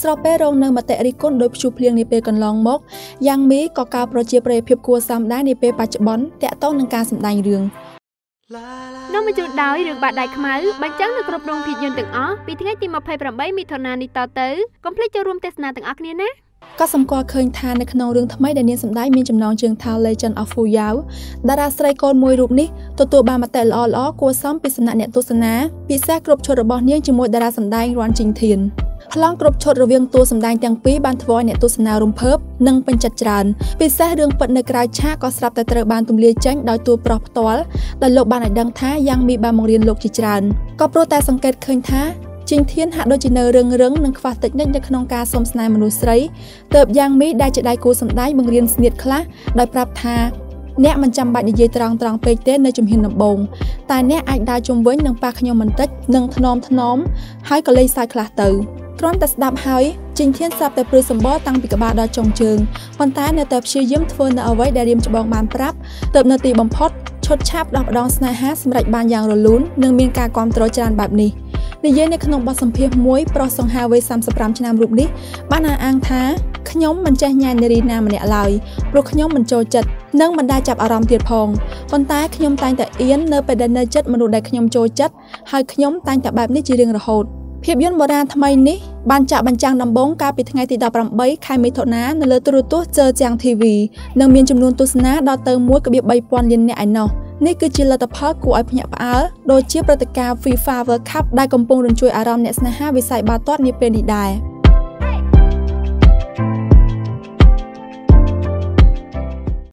ស្របពេលរងនៅមតិរិះគន់ដោយព្យុះភ្លៀងនាពេលកន្លងមកយ៉ាងមីក៏កើប្រជាប្រិយភាពគួរសមដែរនាពេលបច្ចុប្បន្នតាក់ទងនឹងការសម្ដែងរឿងនាំមកជូនដោយរឿងបាត់ដៃខ្មៅបញ្ចាំងនៅគ្រប់រោងភាពយន្តទាំងអស់ពីថ្ងៃទី28មិថុនានេះតទៅកុំភ្លេចចូលរួមទស្សនាទាំងអស់គ្នាណាក៏សម្គាល់ឃើញថានៅក្នុងរឿងថ្មីដែលនាងសម្ដែងមានចំណងជើងថា Legend of Fu Yao តារាស្រីកូនមួយរូបនេះទទួលបានមតិល្អល្អគួរសមពីសំណាក់អ្នកទស្សនាពិសេសគ្រប់ឈុតរបស់នាងជាមួយតារាសម្ដែងរ៉ាន់ជីងធាន ប្លង់គ្រប់ឈុតរវាងតួសម្ដែងទាំងពីរបានធ្វើឲ្យអ្នកទស្សនារំភើបនិងពេញចិត្តច្រើនពិសេសរឿងពិតនៅក្រៅឆាកក៏ស្រាប់តែត្រូវបានទម្លាយចេញដោយតួប្រុសផ្ទាល់ដែលលោកបានឲ្យដឹងថាយ៉ាងមីបានបង្រៀនលោកជាច្រើនក៏ព្រោះតែសង្កេតឃើញថាជីងធានហាក់ដូចជានៅរឹងរឹងនិងខ្វះតិចនិចនៅក្នុងការសុំស្នេហ៍មនុស្សស្រីទៅយ៉ាងមីដែលជាដៃគូសម្ដែងបង្រៀនស្នៀតខ្លះដោយប្រាប់ថាអ្នកមិនចាំបាច់និយាយត្រង់ត្រង់ពេកទេនៅជំហានដំបូងតែអ្នកអាចដើរជុំវិញនឹងប៉ះខ្ញុំបន្តិចនិងថ្នមថ្នមហើយក៏លេងសើចខ្លះទៅ គ្រាន់តែស្ដាប់ហើយជីងធានស្រាប់តែព្រឺសម្បល់តាំងពីក្បាលដល់ចុងជើងប៉ុន្តែនៅតែព្យាយាមធ្វើនៅអ្វីដែលរៀមច្បងបានប្រាប់ទៅនៅទីបំផុតឈុតឆាប់ដោះម្ដងស្នេហាសម្រេចបានយ៉ាងរលូននិងមានការគ្រប់គ្រងច្រើនបែបនេះ។និយាយនៅក្នុងបទសម្ភាសន៍មួយប្រុសសង្ហាវ័យ35ឆ្នាំរូបនេះបានអះអាងថាខ្ញុំមិនចេះញ៉ាំនារីណាម្នាក់ឡើយព្រោះខ្ញុំមិនចូលចិត្តនិងមិនដែលចាប់អារម្មណ៍ទៀតផងប៉ុន្តែខ្ញុំតែងតែអៀននៅពេលដែលនៅចិត្តមនុស្សដែលខ្ញុំចូលចិត្តហើយខ្ញុំតែងតែបែបនេះជារៀងរហូត ភាពយន្តបុរាណថ្មីនេះបានចាក់បញ្ចាំងដំបូងកាលពីថ្ងៃទី18ខែមិថុនានៅលើទូរទស្សន៍ជើជាង TV និងមានចំនួនទស្សនាដល់ទៅ1.3000លាននាក់ឯណោះនេះគឺជាលទ្ធផលគួរឲ្យភ្ញាក់ផ្អើលដូចជាព្រឹត្តិការណ៍ FIFA World Cup ដែលកំពុងរញ្ជួយអារម្មណ៍អ្នកស្នេហាវិស័យបាល់ទាត់នាពេលនេះដែរ។